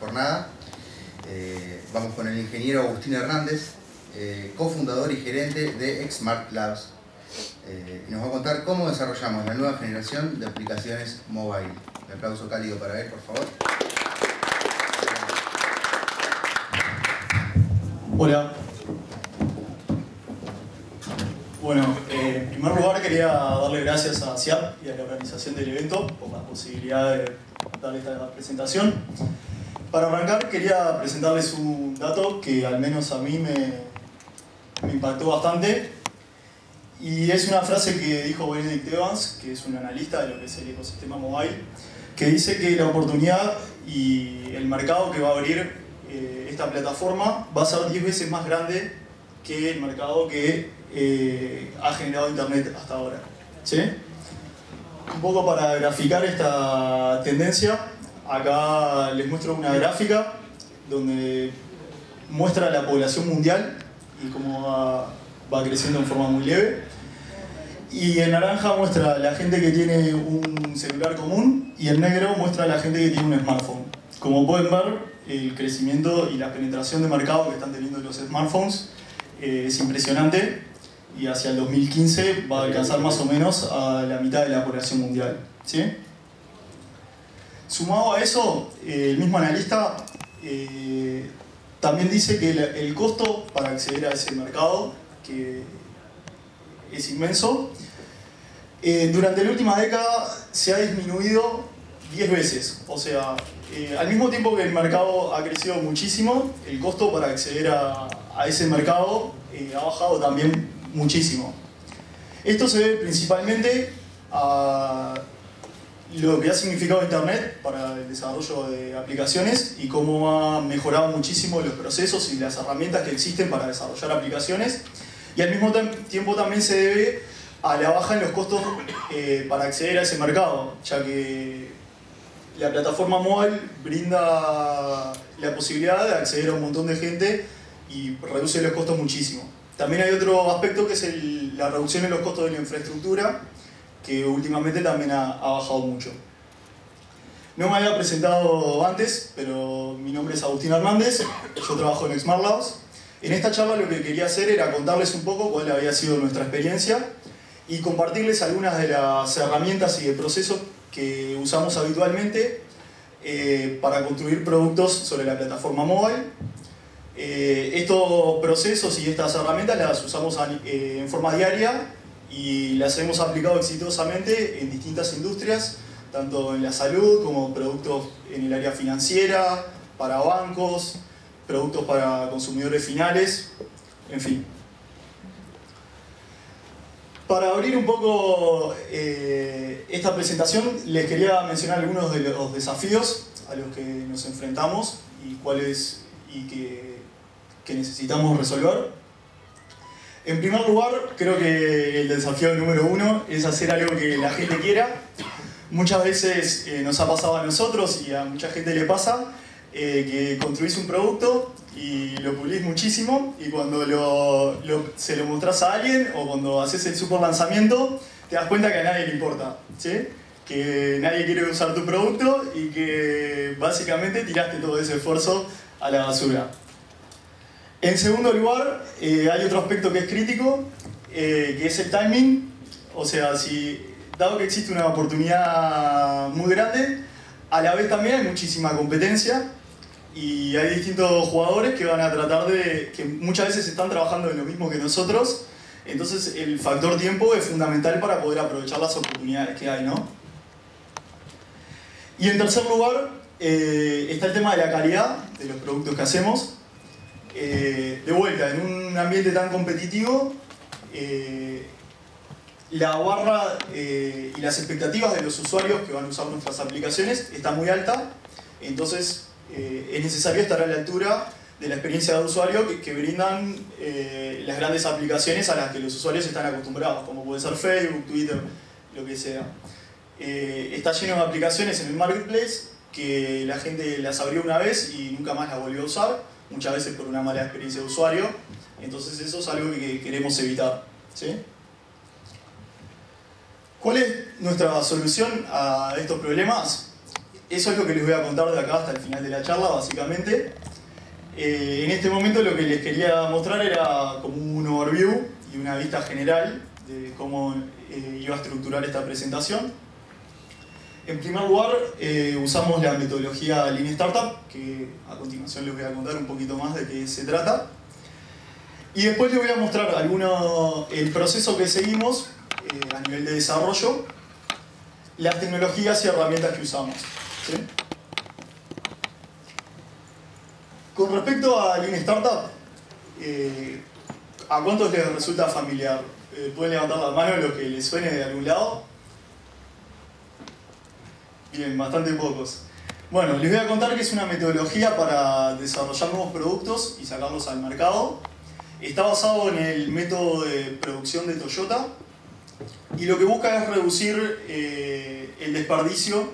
jornada. Eh, vamos con el ingeniero Agustín Hernández, eh, cofundador y gerente de Xmart Labs. Eh, nos va a contar cómo desarrollamos la nueva generación de aplicaciones mobile. Un aplauso cálido para él, por favor. Hola. Bueno, en primer lugar quería darle gracias a CIAP y a la organización del evento por la posibilidad de dar esta presentación. Para arrancar quería presentarles un dato que al menos a mí me, impactó bastante y es una frase que dijo Benedict Evans, que es un analista de lo que es el ecosistema mobile, que dice que la oportunidad y el mercado que va a abrir eh, esta plataforma va a ser 10 veces más grande que el mercado que eh, ha generado Internet hasta ahora. ¿Sí? Un poco para graficar esta tendencia, acá les muestro una gráfica donde muestra la población mundial y cómo va, va creciendo en forma muy leve. Y en naranja muestra la gente que tiene un celular común y en negro muestra la gente que tiene un smartphone. Como pueden ver, el crecimiento y la penetración de mercado que están teniendo los smartphones eh, es impresionante y hacia el 2015 va a alcanzar más o menos a la mitad de la población mundial. ¿sí? Sumado a eso, el mismo analista eh, también dice que el, costo para acceder a ese mercado, que es inmenso, eh, durante la última década se ha disminuido 10 veces. O sea, eh, al mismo tiempo que el mercado ha crecido muchísimo, el costo para acceder a, a ese mercado ha bajado también muchísimo. Esto se debe principalmente a lo que ha significado Internet para el desarrollo de aplicaciones y cómo ha mejorado muchísimo los procesos y las herramientas que existen para desarrollar aplicaciones. Y al mismo tiempo también se debe a la baja en los costos eh, para acceder a ese mercado, ya que la plataforma mobile brinda la posibilidad de acceder a un montón de gente y reduce los costos muchísimo. También hay otro aspecto que es el, la reducción en los costos de la infraestructura, que últimamente también ha, bajado mucho. No me había presentado antes, pero mi nombre es Agustín Hernández, yo trabajo en Smart Labs. En esta charla lo que quería hacer era contarles un poco cuál había sido nuestra experiencia y compartirles algunas de las herramientas y de procesos que usamos habitualmente eh, para construir productos sobre la plataforma mobile. Eh, estos procesos y estas herramientas las usamos eh, en forma diaria y las hemos aplicado exitosamente en distintas industrias, tanto en la salud como productos en el área financiera, para bancos, productos para consumidores finales, en fin. Para abrir un poco eh, esta presentación, les quería mencionar algunos de los desafíos a los que nos enfrentamos y cuáles y que, que necesitamos resolver. En primer lugar, creo que el desafío número uno es hacer algo que la gente quiera. Muchas veces eh, nos ha pasado a nosotros y a mucha gente le pasa eh, que construís un producto y lo pulís muchísimo y cuando lo, lo, se lo mostrás a alguien o cuando haces el super lanzamiento te das cuenta que a nadie le importa, ¿sí? que nadie quiere usar tu producto y que básicamente tiraste todo ese esfuerzo a la basura. En segundo lugar, eh, hay otro aspecto que es crítico, eh, que es el timing. O sea, si, dado que existe una oportunidad muy grande, a la vez también hay muchísima competencia y hay distintos jugadores que van a tratar de, que muchas veces están trabajando en lo mismo que nosotros, entonces el factor tiempo es fundamental para poder aprovechar las oportunidades que hay, ¿no? Y en tercer lugar, eh, está el tema de la calidad de los productos que hacemos. Eh, de vuelta, en un ambiente tan competitivo, eh, la barra y las expectativas de los usuarios que van a usar nuestras aplicaciones está muy alta, entonces eh, es necesario estar a la altura de la experiencia de usuario que, que brindan eh, las grandes aplicaciones a las que los usuarios están acostumbrados, como puede ser Facebook, Twitter, lo que sea. Eh, está lleno de aplicaciones en el marketplace que la gente las abrió una vez y nunca más las volvió a usar, muchas veces por una mala experiencia de usuario, entonces eso es algo que queremos evitar. ¿Cuál es nuestra solución a estos problemas? eso es lo que les voy a contar de acá hasta el final de la charla, básicamente. Eh, en este momento lo que les quería mostrar era como un overview y una vista general de cómo eh, iba a estructurar esta presentación. En primer lugar, eh, usamos la metodología Lean Startup, que a continuación les voy a contar un poquito más de qué se trata. Y después les voy a mostrar alguno, el proceso que seguimos eh, a nivel de desarrollo, las tecnologías y herramientas que usamos. Con respecto a Lean Startup, eh, ¿a cuántos les resulta familiar? ¿Pueden levantar la mano los que les suene de algún lado? Bien, bastante pocos. Bueno, les voy a contar que es una metodología para desarrollar nuevos productos y sacarlos al mercado. Está basado en el método de producción de Toyota y lo que busca es reducir eh, el desperdicio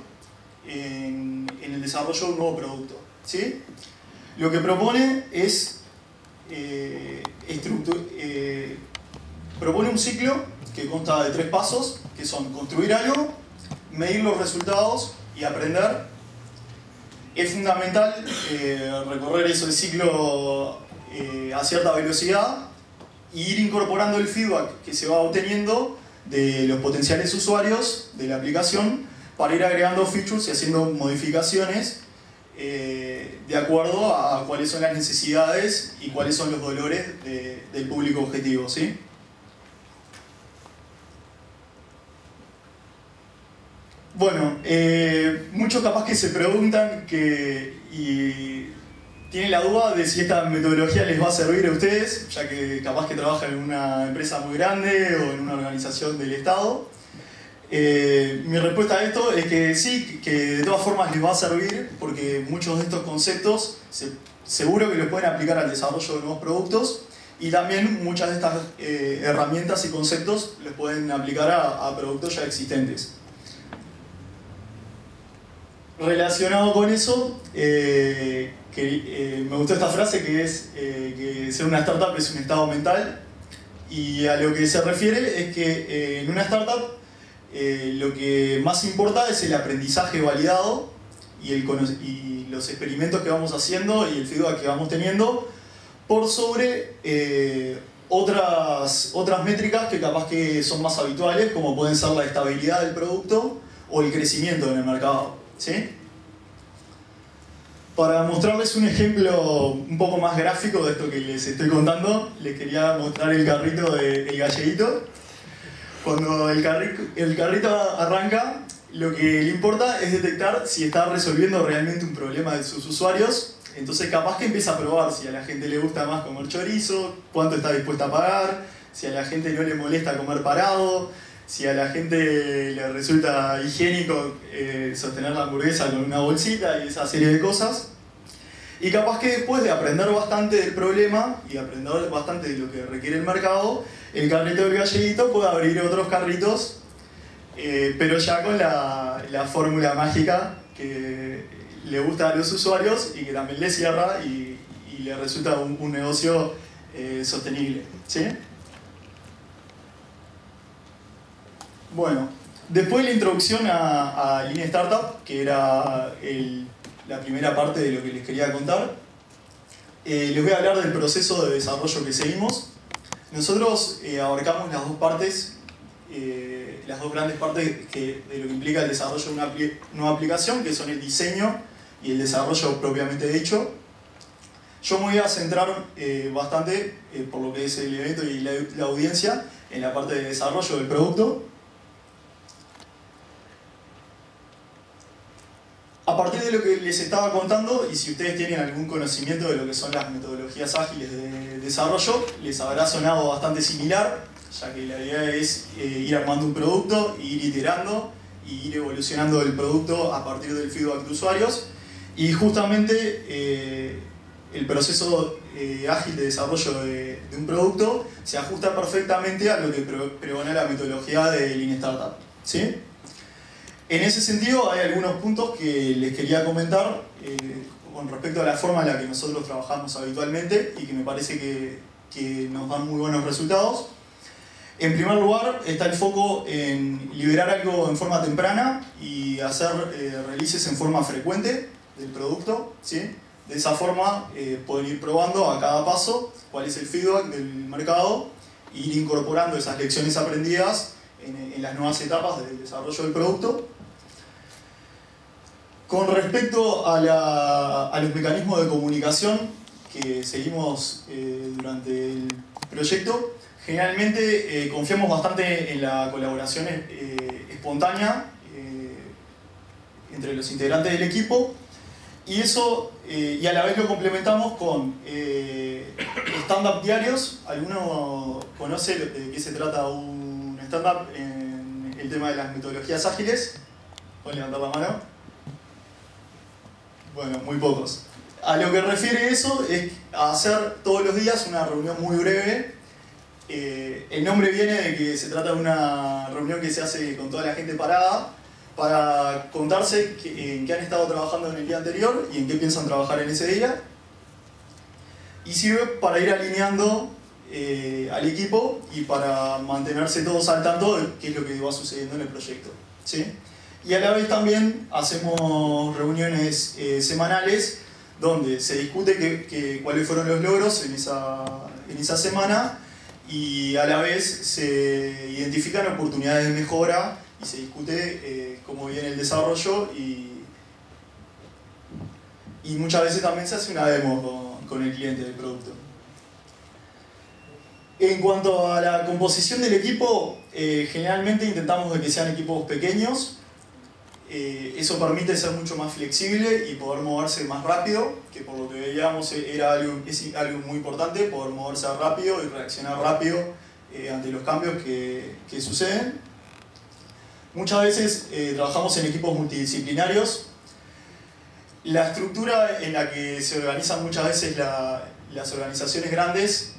en, el desarrollo de un nuevo producto. ¿sí? Lo que propone es eh, eh, propone un ciclo que consta de tres pasos, que son construir algo, medir los resultados y aprender. Es fundamental eh, recorrer ese ciclo eh, a cierta velocidad e ir incorporando el feedback que se va obteniendo de los potenciales usuarios de la aplicación para ir agregando features y haciendo modificaciones eh, de acuerdo a cuáles son las necesidades y cuáles son los dolores del público objetivo. ¿sí? Bueno, eh, muchos capaz que se preguntan que, y tienen la duda de si esta metodología les va a servir a ustedes, ya que capaz que trabajan en una empresa muy grande o en una organización del Estado. Eh, mi respuesta a esto es que sí, que de todas formas les va a servir porque muchos de estos conceptos seguro que los pueden aplicar al desarrollo de nuevos productos y también muchas de estas eh, herramientas y conceptos los pueden aplicar a productos ya existentes. Relacionado con eso, eh, eh, me gustó esta frase que es eh, que ser una startup es un estado mental y a lo que se refiere es que en una startup lo que más importa es el aprendizaje validado y, y los experimentos que vamos haciendo y el feedback que vamos teniendo por sobre otras, otras métricas que capaz que son más habituales como pueden ser la estabilidad del producto o el crecimiento en el mercado. ¿Sí? Para mostrarles un ejemplo un poco más gráfico de esto que les estoy contando, les quería mostrar el carrito del de, galleguito. Cuando el, el carrito arranca, lo que le importa es detectar si está resolviendo realmente un problema de sus usuarios. Entonces capaz que empieza a probar si a la gente le gusta más comer chorizo, cuánto está dispuesta a pagar, si a la gente no le molesta comer parado, si a la gente le resulta higiénico eh, sostener la hamburguesa con una bolsita y esa serie de cosas. Y capaz que después de aprender bastante del problema y aprender bastante de lo que requiere el mercado, el carrito del galleguito puede abrir otros carritos, eh, pero ya con la, la, fórmula mágica que le gusta a los usuarios y que también le cierra y, le resulta un, un negocio eh, sostenible. ¿sí? Bueno, después de la introducción a, a Lean Startup, que era la primera parte de lo que les quería contar, eh, les voy a hablar del proceso de desarrollo que seguimos. Nosotros eh, abarcamos las dos partes, eh, las dos grandes partes de lo que implica el desarrollo de una nueva aplicación, que son el diseño y el desarrollo propiamente dicho. Yo me voy a centrar bastante, por lo que es el evento y la audiencia, en la parte de desarrollo del producto A partir de lo que les estaba contando, y si ustedes tienen algún conocimiento de lo que son las metodologías ágiles de desarrollo, les habrá sonado bastante similar, ya que la idea es eh, ir armando un producto, ir iterando y ir evolucionando el producto a partir del feedback de usuarios. Y justamente eh, el proceso eh, ágil de desarrollo de, de, un producto se ajusta perfectamente a lo que pregona la metodología de Lean Startup. ¿sí? En ese sentido, hay algunos puntos que les quería comentar eh, con respecto a la forma en la que nosotros trabajamos habitualmente y que me parece que, nos dan muy buenos resultados. En primer lugar, está el foco en liberar algo en forma temprana y hacer eh, releases en forma frecuente del producto. ¿sí? De esa forma, eh, poder ir probando a cada paso cuál es el feedback del mercado e ir incorporando esas lecciones aprendidas en, en las nuevas etapas del desarrollo del producto. Con respecto a, la, los mecanismos de comunicación que seguimos eh, durante el proyecto, Generalmente eh, confiamos bastante en la colaboración eh, espontánea eh, entre los integrantes del equipo y eso, y a la vez lo complementamos con stand-up diarios. ¿Alguno conoce de qué se trata un stand-up en el tema de las metodologías ágiles? ¿Pueden levantar la mano? Bueno, muy pocos. A lo que refiere eso es hacer todos los días una reunión muy breve eh, el nombre viene de que se trata de una reunión que se hace con toda la gente parada para contarse en qué han estado trabajando en el día anterior y en qué piensan trabajar en ese día. Y sirve para ir alineando eh, al equipo y para mantenerse todos al tanto de qué es lo que va sucediendo en el proyecto. ¿sí? Y a la vez también hacemos reuniones eh, semanales donde se discute que, cuáles fueron los logros en esa, en esa semana y a la vez se identifican oportunidades de mejora y se discute eh, cómo viene el desarrollo y, y muchas veces también se hace una demo con, el cliente del producto. En cuanto a la composición del equipo, eh, generalmente intentamos que sean equipos pequeños, eh, eso permite ser mucho más flexible y poder moverse más rápido, que por lo que veíamos era algo, es algo muy importante, poder moverse rápido y reaccionar rápido eh, ante los cambios que, que, suceden. Muchas veces eh, trabajamos en equipos multidisciplinarios. La estructura en la que se organizan muchas veces las organizaciones grandes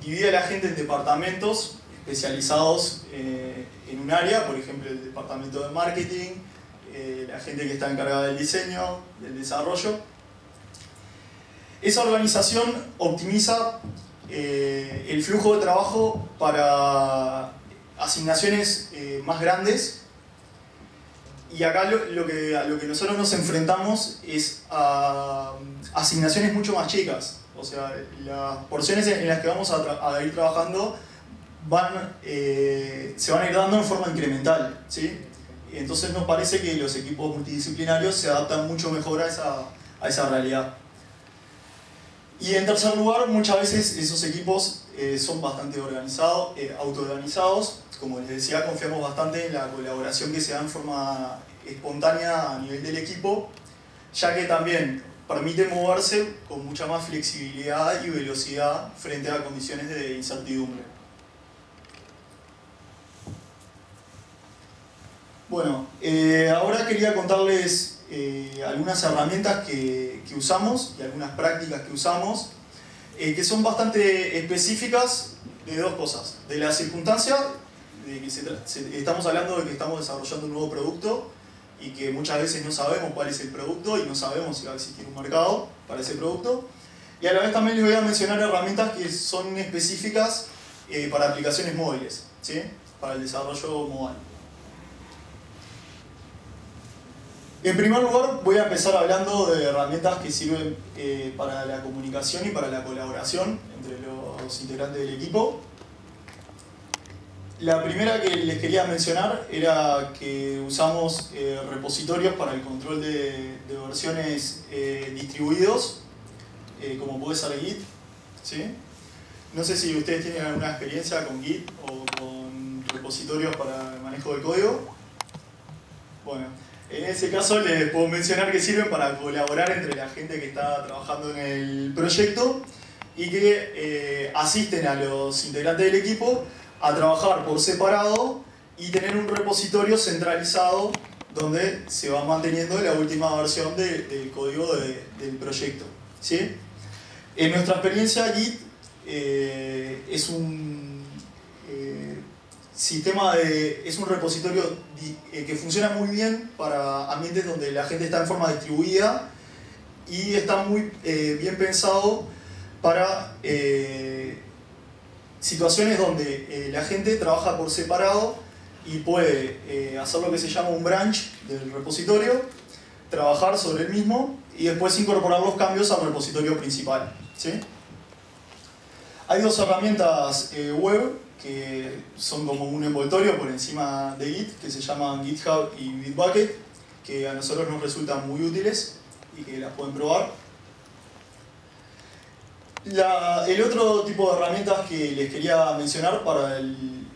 divide a la gente en departamentos especializados en un área, por ejemplo el departamento de marketing, eh, la gente que está encargada del diseño, del desarrollo. Esa organización optimiza eh, el flujo de trabajo para asignaciones eh, más grandes y acá lo, que, a lo que nosotros nos enfrentamos es a asignaciones mucho más chicas. O sea, las porciones en las que vamos a ir trabajando van, eh, se van a ir dando en forma incremental. ¿sí? Entonces nos parece que los equipos multidisciplinarios se adaptan mucho mejor a esa, a esa realidad. Y en tercer lugar, muchas veces esos equipos eh, son bastante organizados, eh, autoorganizados. Como les decía, confiamos bastante en la colaboración que se da en forma espontánea a nivel del equipo, ya que también permite moverse con mucha más flexibilidad y velocidad frente a condiciones de incertidumbre. Bueno, eh, ahora quería contarles eh, algunas herramientas que, usamos y algunas prácticas que usamos, eh, que son bastante específicas de dos cosas. De la circunstancia, de que estamos hablando de que estamos desarrollando un nuevo producto y que muchas veces no sabemos cuál es el producto y no sabemos si va a existir un mercado para ese producto. Y a la vez también les voy a mencionar herramientas que son específicas para aplicaciones móviles, ¿sí? para el desarrollo mobile. En primer lugar, voy a empezar hablando de herramientas que sirven eh, para la comunicación y para la colaboración entre los integrantes del equipo. La primera que les quería mencionar era que usamos eh, repositorios para el control de, versiones eh, distribuidos, como puede ser Git. No sé si ustedes tienen alguna experiencia con Git o con repositorios para el manejo del código. Bueno, en ese caso les puedo mencionar que sirven para colaborar entre la gente que está trabajando en el proyecto y que eh, asisten a los integrantes del equipo a trabajar por separado y tener un repositorio centralizado donde se va manteniendo la última versión del código del proyecto. ¿sí? En nuestra experiencia, Git eh, es un sistema de, es un repositorio eh, que funciona muy bien para ambientes donde la gente está en forma distribuida y está muy eh, bien pensado para eh, situaciones donde la gente trabaja por separado y puede hacer lo que se llama un branch del repositorio, trabajar sobre el mismo y después incorporar los cambios al repositorio principal. ¿sí? Hay dos herramientas web que son como un envoltorio por encima de Git, que se llaman GitHub y Bitbucket, que a nosotros nos resultan muy útiles y que las pueden probar. el otro tipo de herramientas que les quería mencionar para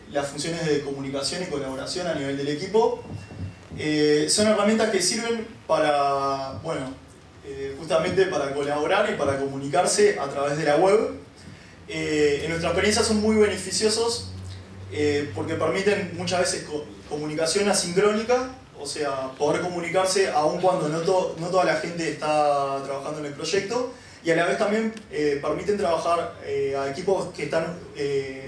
las funciones de comunicación y colaboración a nivel del equipo eh, son herramientas que sirven para, bueno, eh, justamente para colaborar y para comunicarse a través de la web eh, en nuestra experiencia son muy beneficiosos eh, porque permiten muchas veces comunicación asincrónica, o sea, poder comunicarse aun cuando no, toda la gente está trabajando en el proyecto, y a la vez también eh, permiten trabajar a equipos que están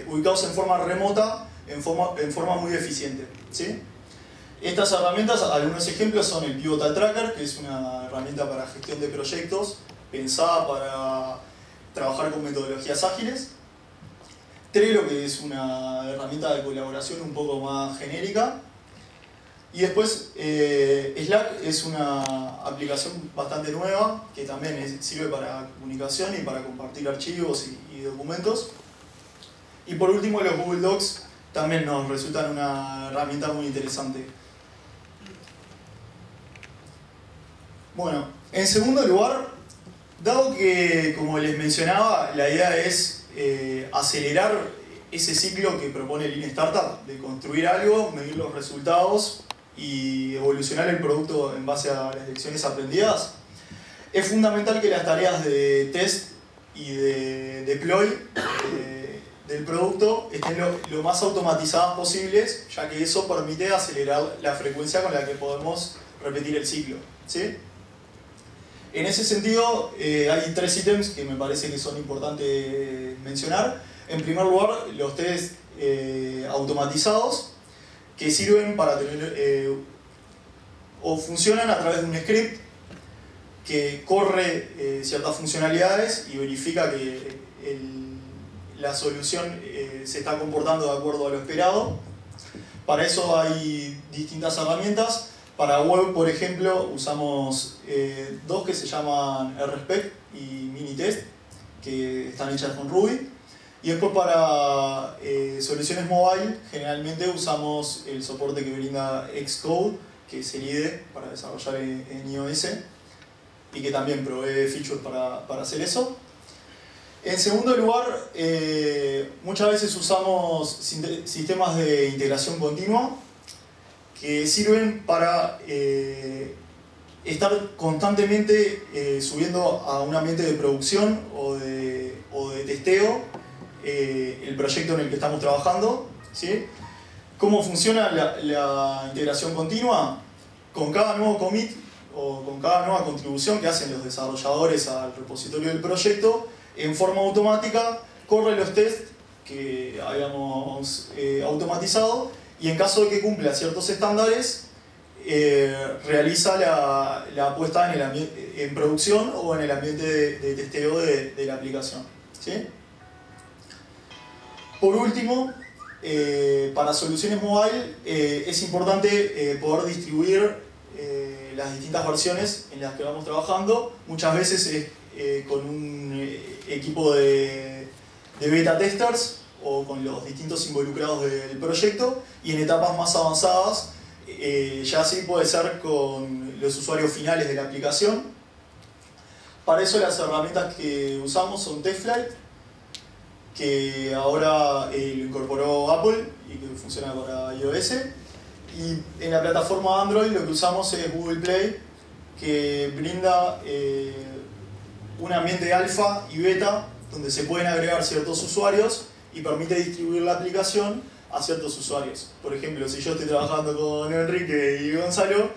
ubicados en forma remota, en forma, en forma muy eficiente. ¿sí? Estas herramientas, algunos ejemplos son el Pivotal Tracker, que es una herramienta para gestión de proyectos pensada para trabajar con metodologías ágiles. Trello, que es una herramienta de colaboración un poco más genérica. Y después eh, Slack es una aplicación bastante nueva que también sirve para comunicación y para compartir archivos y, y, documentos. Y por último los Google Docs también nos resultan una herramienta muy interesante. Bueno, en segundo lugar Dado que, como les mencionaba, la idea es eh, acelerar ese ciclo que propone Lean Startup, de construir algo, medir los resultados y evolucionar el producto en base a las lecciones aprendidas, es fundamental que las tareas de test y de deploy eh, del producto estén lo, lo, más automatizadas posibles, ya que eso permite acelerar la frecuencia con la que podemos repetir el ciclo. ¿sí? En ese sentido, eh, hay tres ítems que me parece que son importantes mencionar. En primer lugar, los test eh, automatizados que sirven para tener eh, o funcionan a través de un script que corre ciertas funcionalidades y verifica que la solución se está comportando de acuerdo a lo esperado. Para eso hay distintas herramientas para web, por ejemplo, usamos eh, dos que se llaman RSpec y Minitest, que están hechas con Ruby. Y después para eh, soluciones mobile, generalmente usamos el soporte que brinda Xcode, que es el IDE para desarrollar en, iOS, y que también provee features para, para hacer eso. En segundo lugar, eh, muchas veces usamos sistemas de integración continua, que sirven para eh, estar constantemente eh, subiendo a un ambiente de producción o de, o de testeo eh, el proyecto en el que estamos trabajando. ¿sí? ¿Cómo funciona la, la, integración continua? Con cada nuevo commit o con cada nueva contribución que hacen los desarrolladores al repositorio del proyecto, en forma automática corre los tests que habíamos automatizado y en caso de que cumpla ciertos estándares, eh, realiza la, la puesta en, el en producción o en el ambiente de, testeo de, la aplicación. ¿sí? Por último, eh, para soluciones mobile eh, es importante poder distribuir las distintas versiones en las que vamos trabajando. Muchas veces es con un equipo de, de beta testers o con los distintos involucrados del proyecto y en etapas más avanzadas eh, ya sí puede ser con los usuarios finales de la aplicación. Para eso las herramientas que usamos son TestFlight, que ahora eh, lo incorporó Apple y que funciona para iOS. Y en la plataforma Android lo que usamos es Google Play, que brinda eh, un ambiente alfa y beta donde se pueden agregar ciertos usuarios y permite distribuir la aplicación a ciertos usuarios. Por ejemplo, si yo estoy trabajando con Enrique y Gonzalo,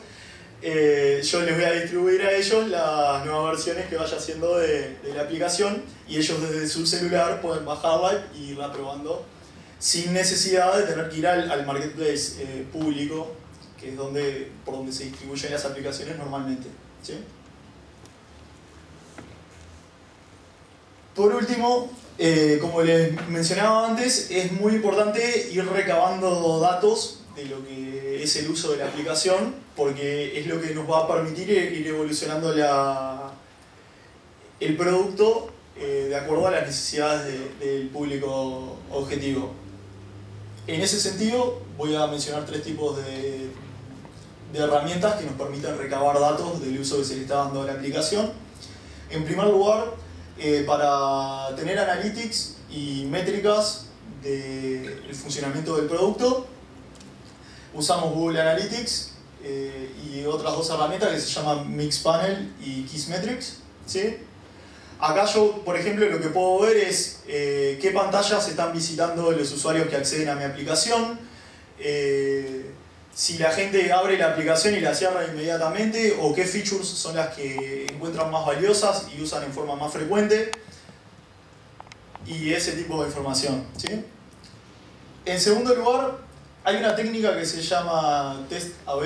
eh, yo les voy a distribuir a ellos las nuevas versiones que vaya haciendo de, la aplicación y ellos desde su celular pueden bajarla y irla probando sin necesidad de tener que ir al, marketplace eh, público, que es donde, por donde se distribuyen las aplicaciones normalmente. ¿sí? Por último, eh, como les mencionaba antes, es muy importante ir recabando datos de lo que es el uso de la aplicación, porque es lo que nos va a permitir ir evolucionando la, el producto eh, de acuerdo a las necesidades del público objetivo. En ese sentido, voy a mencionar tres tipos de, de herramientas que nos permiten recabar datos del uso que se le está dando a la aplicación. En primer lugar, eh, para tener analytics y métricas del funcionamiento del producto, usamos Google Analytics eh, y otras dos herramientas que se llaman Mixpanel y Kissmetrics. ¿sí? Acá yo, por ejemplo, lo que puedo ver es eh, qué pantallas están visitando los usuarios que acceden a mi aplicación, eh, si la gente abre la aplicación y la cierra inmediatamente, o qué features son las que encuentran más valiosas y usan en forma más frecuente, y ese tipo de información. ¿sí? En segundo lugar, hay una técnica que se llama test AB,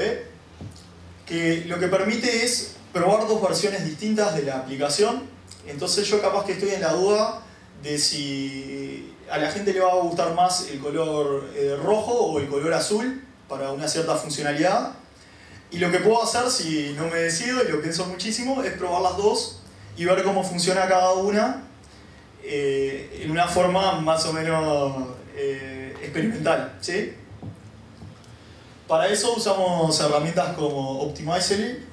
que lo que permite es probar dos versiones distintas de la aplicación entonces yo capaz que estoy en la duda de si a la gente le va a gustar más el color eh, rojo o el color azul para una cierta funcionalidad. Y lo que puedo hacer, si no me decido y lo pienso muchísimo, es probar las dos y ver cómo funciona cada una eh, en una forma más o menos eh, experimental. ¿sí? Para eso usamos herramientas como Optimizely,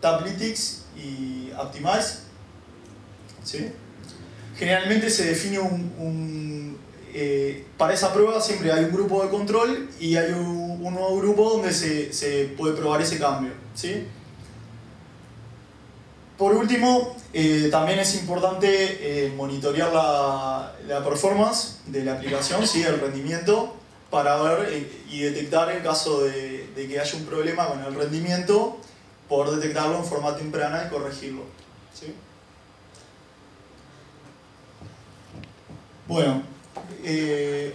Tablytics y Optimize Generalmente se define un... Eh, para esa prueba siempre hay un grupo de control y hay un, nuevo grupo donde se, puede probar ese cambio. ¿sí? Por último, eh, también es importante eh, monitorear la, la, performance de la aplicación, ¿sí? el rendimiento, para ver y detectar en caso de, de, que haya un problema con el rendimiento, por detectarlo en forma temprana y corregirlo. ¿sí? Bueno, eh,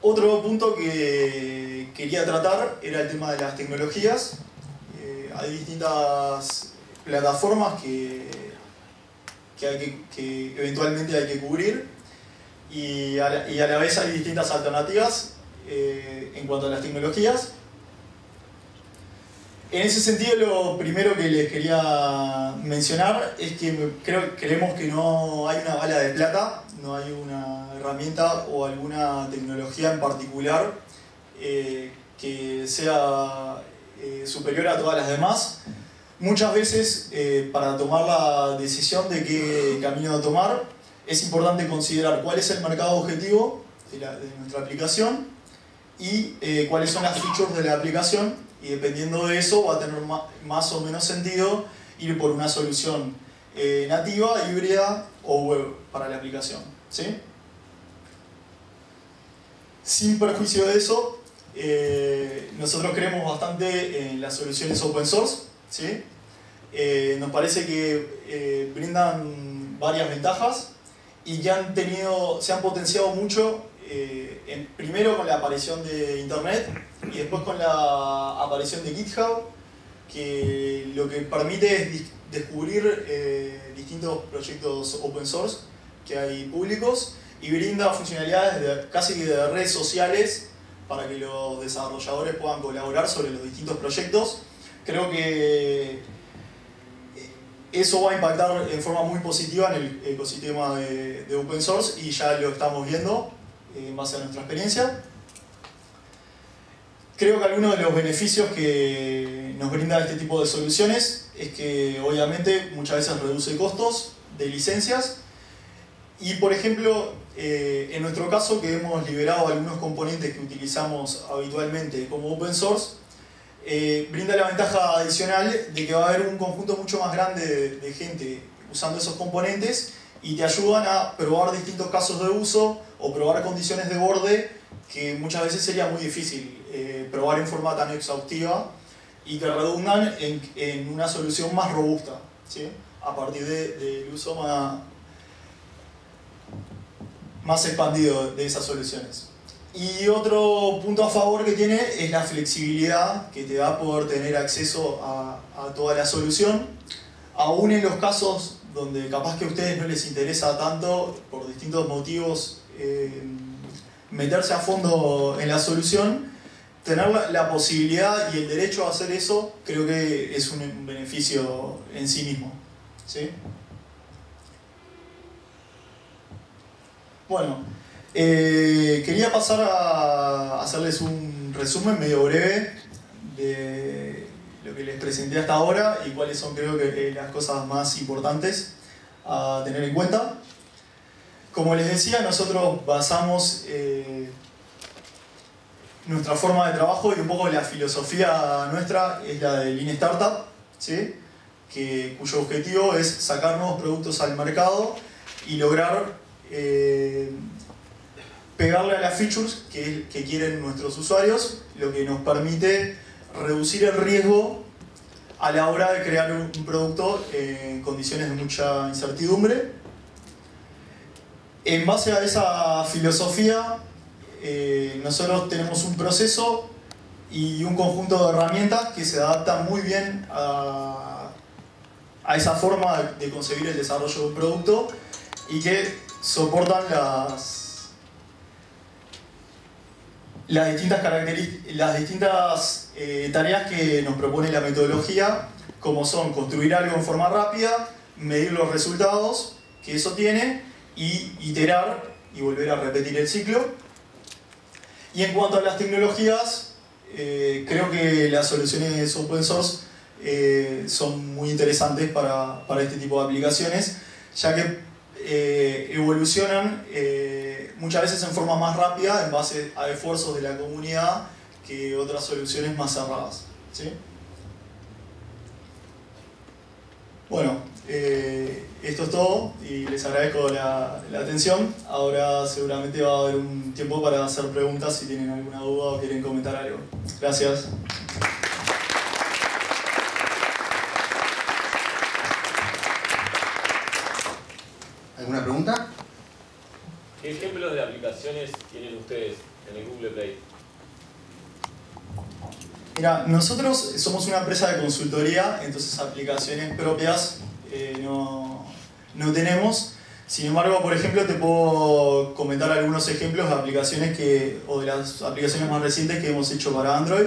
otro punto que quería tratar era el tema de las tecnologías. Eh, hay distintas plataformas que, que, eventualmente hay que cubrir y a la, vez hay distintas alternativas eh, en cuanto a las tecnologías. En ese sentido, lo primero que les quería mencionar es que creo, creemos que no hay una bala de plata, no hay una herramienta o alguna tecnología en particular eh, que sea eh, superior a todas las demás. Muchas veces, eh, para tomar la decisión de qué camino tomar, es importante considerar cuál es el mercado objetivo de, de nuestra aplicación y cuáles son las features de la aplicación y dependiendo de eso va a tener más o menos sentido ir por una solución eh, nativa, híbrida o web para la aplicación. ¿sí? Sin perjuicio de eso, eh, nosotros creemos bastante en las soluciones open source. ¿sí? Eh, nos parece que brindan varias ventajas y ya han tenido, se han potenciado mucho en, primero con la aparición de Internet y después con la aparición de GitHub, que lo que permite es descubrir eh, distintos proyectos open source que hay públicos y brinda funcionalidades de, casi de redes sociales para que los desarrolladores puedan colaborar sobre los distintos proyectos. Creo que eso va a impactar en forma muy positiva en el ecosistema de open source y ya lo estamos viendo en base a nuestra experiencia. Creo que algunos de los beneficios que nos brinda este tipo de soluciones es que obviamente muchas veces reduce costos de licencias y por ejemplo eh, en nuestro caso que hemos liberado algunos componentes que utilizamos habitualmente como open source eh, brinda la ventaja adicional de que va a haber un conjunto mucho más grande de gente usando esos componentes y te ayudan a probar distintos casos de uso o probar condiciones de borde que muchas veces sería muy difícil eh, probar en forma tan exhaustiva y que redundan en, en una solución más robusta, ¿sí? a partir del de, uso más, más expandido de esas soluciones. Y otro punto a favor que tiene es la flexibilidad que te da poder tener acceso a, a toda la solución, aún en los casos donde capaz que a ustedes no les interesa tanto, por distintos motivos, eh, meterse a fondo en la solución, tener la, posibilidad y el derecho a hacer eso, creo que es un beneficio en sí mismo. ¿sí? Bueno, eh, quería pasar a hacerles un resumen medio breve de lo que les presenté hasta ahora y cuáles son creo que eh, las cosas más importantes a tener en cuenta. Como les decía, nosotros basamos eh, nuestra forma de trabajo y un poco la filosofía nuestra es la de Lean Startup, ¿sí? que, cuyo objetivo es sacar nuevos productos al mercado y lograr eh, pegarle a las features que, quieren nuestros usuarios, lo que nos permite reducir el riesgo a la hora de crear un, producto en condiciones de mucha incertidumbre. En base a esa filosofía, eh, nosotros tenemos un proceso y un conjunto de herramientas que se adaptan muy bien a, esa forma de concebir el desarrollo de un producto y que soportan las, las distintas, las distintas eh, tareas que nos propone la metodología, como son construir algo en forma rápida, medir los resultados que eso tiene y iterar y volver a repetir el ciclo. Y en cuanto a las tecnologías, eh, creo que las soluciones open source eh, son muy interesantes para, para este tipo de aplicaciones, ya que eh, evolucionan muchas veces en forma más rápida en base a esfuerzos de la comunidad que otras soluciones más cerradas. ¿sí? Bueno, esto es todo y les agradezco la, la, atención. Ahora seguramente va a haber un tiempo para hacer preguntas si tienen alguna duda o quieren comentar algo. Gracias. ¿Alguna pregunta? ¿Qué ejemplos de aplicaciones tienen ustedes en el Google Play? Mira, nosotros somos una empresa de consultoría, entonces aplicaciones propias eh, no, no, tenemos. Sin embargo, por ejemplo, te puedo comentar algunos ejemplos de aplicaciones que, o de las aplicaciones más recientes que hemos hecho para Android.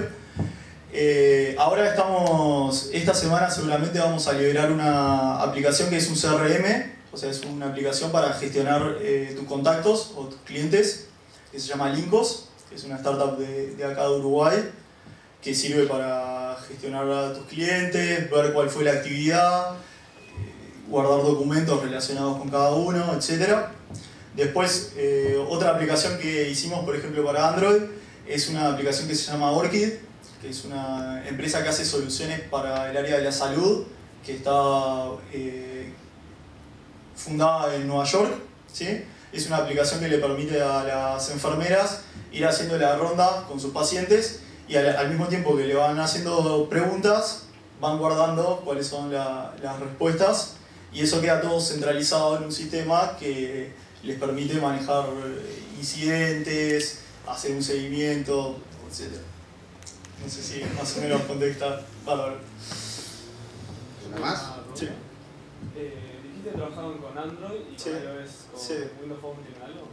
Eh, ahora estamos, esta semana seguramente vamos a liberar una aplicación que es un CRM o sea, es una aplicación para gestionar eh, tus contactos o tus clientes, que se llama Linkos, que es una startup de, de acá de Uruguay, que sirve para gestionar a tus clientes, ver cuál fue la actividad, guardar documentos relacionados con cada uno, etc. Después, eh, otra aplicación que hicimos, por ejemplo, para Android, es una aplicación que se llama Orchid, que es una empresa que hace soluciones para el área de la salud, que está fundada en Nueva York. ¿sí? Es una aplicación que le permite a las enfermeras ir haciendo la ronda con sus pacientes y al, mismo tiempo que le van haciendo preguntas, van guardando cuáles son las respuestas y eso queda todo centralizado en un sistema que les permite manejar incidentes, hacer un seguimiento, etc. No sé si más o menos contesta. ¿Una más? Sí. Eh, trabajaron con Android y con iOS, con Windows Phone tienen algo?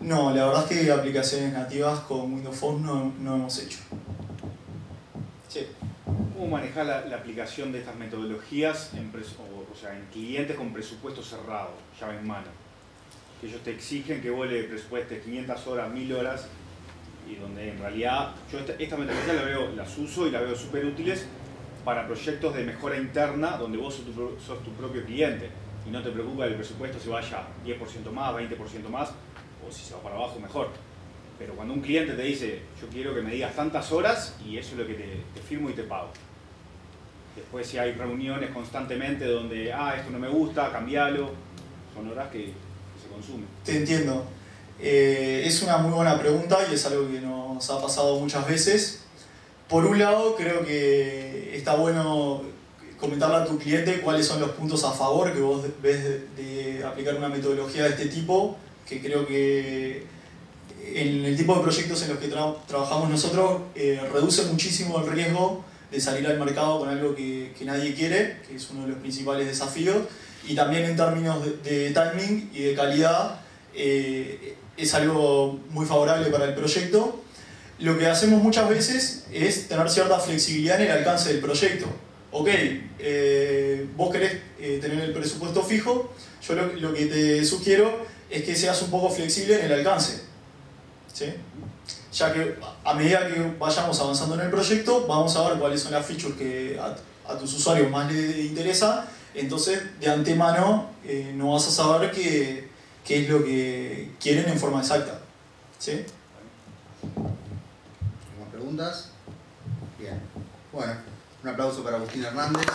No, la verdad es que aplicaciones nativas con Windows Phone no, no hemos hecho. Sí. ¿Cómo manejar la, aplicación de estas metodologías en, clientes con presupuesto cerrado, llave en mano? Que ellos te exigen que vos le presupuestes 500 horas, 1000 horas, y donde en realidad yo esta, esta metodología la veo, las uso y la veo súper útiles para proyectos de mejora interna donde vos sos tu, propio cliente y no te preocupa el presupuesto si vaya 10% más, 20% más o si se va para abajo mejor. Pero cuando un cliente te dice, yo quiero que me digas tantas horas y eso es lo que te, firmo y te pago. Después si hay reuniones constantemente donde, ah, esto no me gusta, cambialo, son horas que, se consumen. Te entiendo. Eh, es una muy buena pregunta y es algo que nos ha pasado muchas veces por un lado, creo que está bueno comentarle a tu cliente cuáles son los puntos a favor que vos ves de, aplicar una metodología de este tipo, que creo que en el tipo de proyectos en los que trabajamos nosotros eh, reduce muchísimo el riesgo de salir al mercado con algo que, nadie quiere, que es uno de los principales desafíos, y también en términos de, timing y de calidad eh, es algo muy favorable para el proyecto. Lo que hacemos muchas veces es tener cierta flexibilidad en el alcance del proyecto. Ok, eh, vos querés tener el presupuesto fijo, yo lo, que te sugiero es que seas un poco flexible en el alcance. ¿Sí? Ya que a medida que vayamos avanzando en el proyecto, vamos a ver cuáles son las features que a, tus usuarios más les interesa, entonces de antemano eh, no vas a saber qué, qué, es lo que quieren en forma exacta. ¿sí? ¿Más preguntas? Bien. Bueno, un aplauso para Agustín Hernández.